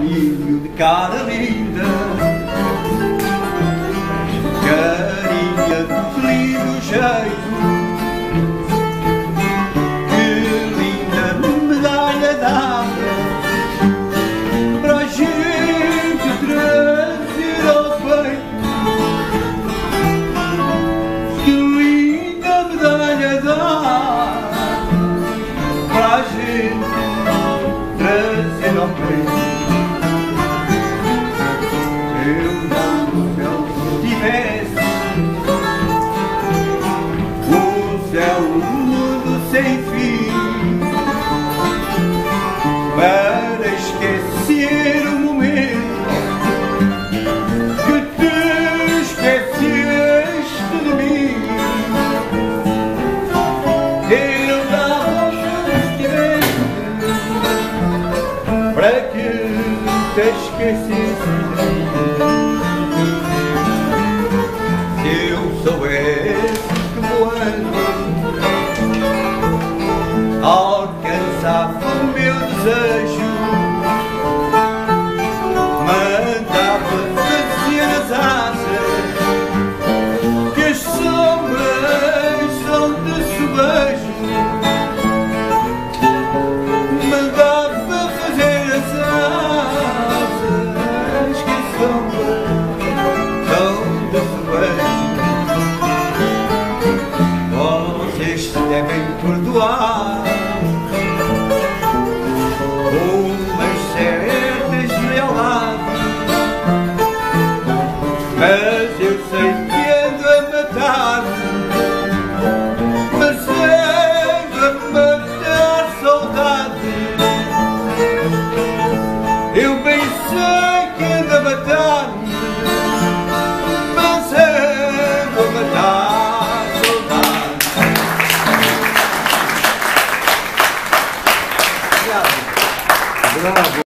Humilde, cara linda sem fim para esquecer o momento que te esqueceste de mim. Eu dava ver, para que te esquecesse de mim. Se eu souber perdoar. Umas certas lealadas, mas eu sei que ando a matar. Mas ando a matar saudade. Eu bem sei.